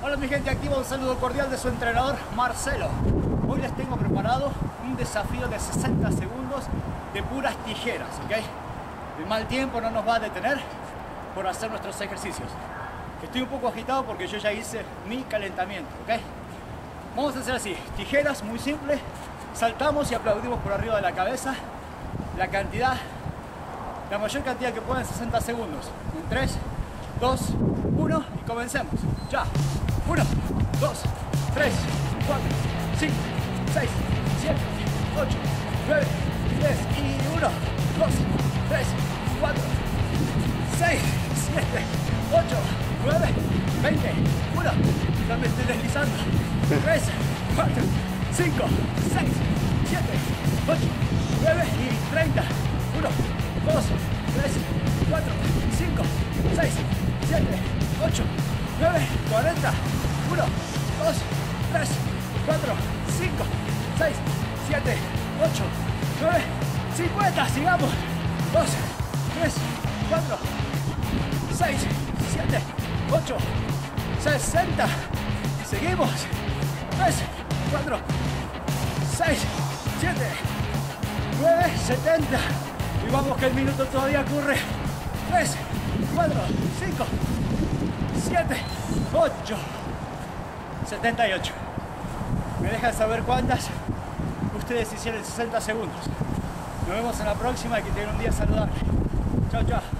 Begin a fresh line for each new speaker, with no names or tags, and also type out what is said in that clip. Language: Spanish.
Hola mi gente activa, un saludo cordial de su entrenador Marcelo. Hoy les tengo preparado un desafío de 60 segundos de puras tijeras, ¿ok? El mal tiempo no nos va a detener por hacer nuestros ejercicios. Estoy un poco agitado porque yo ya hice mi calentamiento, ¿ok? Vamos a hacer así, tijeras muy simple, saltamos y aplaudimos por arriba de la cabeza la cantidad, la mayor cantidad que puedan, 60 segundos. En 3, 2, 1 y comencemos. Ya. 1, 2, 3, 4, 5, 6, 7, 8, 9, 10 y 1, 2, 3, 4, 6, 7, 8, 9, 20, 1. Ya me estoy deslizando. 3, 4, 5, 6, 7, 8, 9 y 30. 1, 2, 3, 4, 5, 6, 7, 8, 9, 40. 1, 2, 3, 4, 5, 6, 7, 8, 9, 50. Sigamos. 2, 3, 4, 6, 7, 8, 60. Seguimos. 3, 4, 6, 7, 9, 70. Y vamos que el minuto todavía ocurre. 3, 4, 5, 7, 8, 78. Me dejan saber cuántas ustedes hicieron 60 segundos. Nos vemos en la próxima y que tengan un día saludable. Chao, chao.